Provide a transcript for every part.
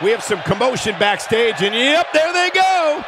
We have some commotion backstage, and yep, there they go.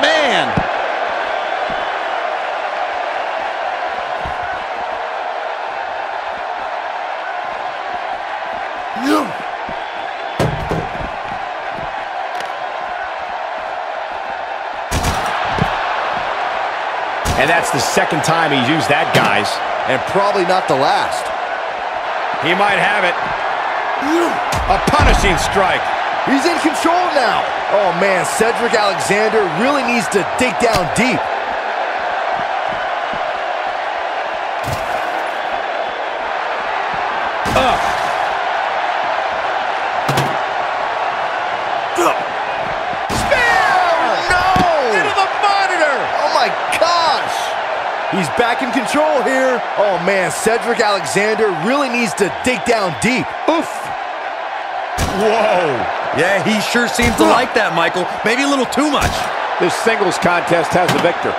Man. And that's the second time he's used that, guys. And probably not the last. He might have it. A punishing strike. He's in control now. Oh, man, Cedric Alexander really needs to dig down deep. Ugh. He's back in control here. Oh, man, Cedric Alexander really needs to dig down deep. Oof. Whoa. Yeah, he sure seems to like that, Michael. Maybe a little too much. This singles contest has the victor.